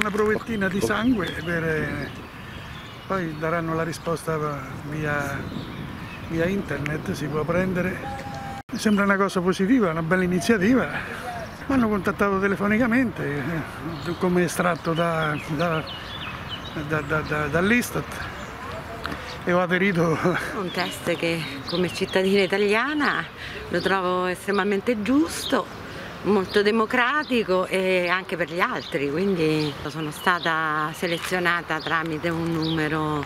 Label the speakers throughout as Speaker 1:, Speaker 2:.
Speaker 1: Una provettina di sangue, per, poi daranno la risposta via, via internet, si può prendere. Mi sembra una cosa positiva, una bella iniziativa. Mi hanno contattato telefonicamente, eh, come estratto da, da, da, dall'Istat e ho aderito.
Speaker 2: Un test che come cittadina italiana lo trovo estremamente giusto, molto democratico e anche per gli altri, quindi sono stata selezionata tramite un numero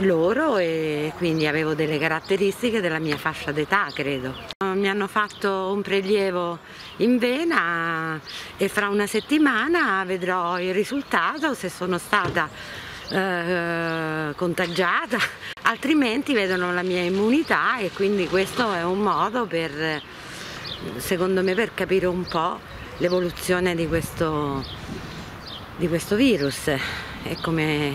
Speaker 2: loro e quindi avevo delle caratteristiche della mia fascia d'età credo. Mi hanno fatto un prelievo in vena e fra una settimana vedrò il risultato se sono stata eh, contagiata, altrimenti vedono la mia immunità e quindi questo è un modo per, secondo me, per capire un po' l'evoluzione di questo, di questo virus e come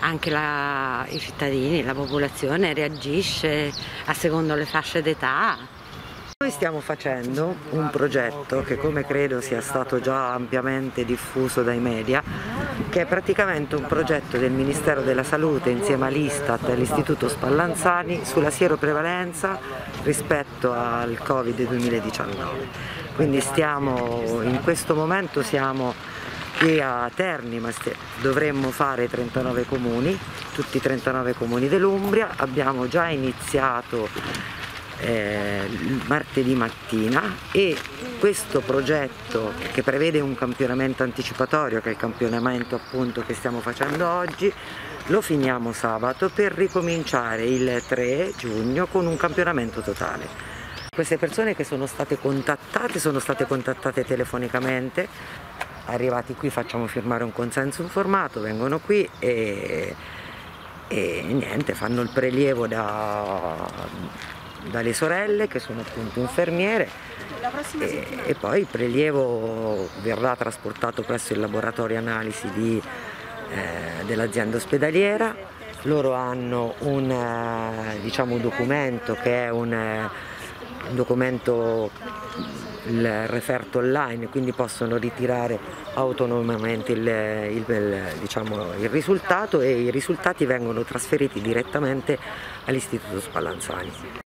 Speaker 2: anche la, i cittadini, la popolazione reagisce a secondo le fasce d'età.
Speaker 3: Noi stiamo facendo un progetto che come credo sia stato già ampiamente diffuso dai media, che è praticamente un progetto del Ministero della Salute insieme all'Istat e all'Istituto Spallanzani sulla sieroprevalenza rispetto al Covid 2019. Quindi stiamo, in questo momento siamo qui a Terni, ma dovremmo fare 39 comuni, tutti i 39 comuni dell'Umbria, abbiamo già iniziato eh, martedì mattina e questo progetto che prevede un campionamento anticipatorio, che è il campionamento appunto che stiamo facendo oggi, lo finiamo sabato per ricominciare il 3 giugno con un campionamento totale. Queste persone che sono state contattate sono state contattate telefonicamente, arrivati qui facciamo firmare un consenso informato, vengono qui e, e niente, fanno il prelievo da, dalle sorelle che sono appunto infermiere e, e, poi il prelievo verrà trasportato presso il laboratorio analisi di, eh, dell'azienda ospedaliera. Loro hanno un, eh, diciamo, un, documento che è un, eh, un documento il referto online, quindi possono ritirare autonomamente il, il, diciamo, il risultato e i risultati vengono trasferiti direttamente all'Istituto Spallanzani.